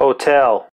Hotel.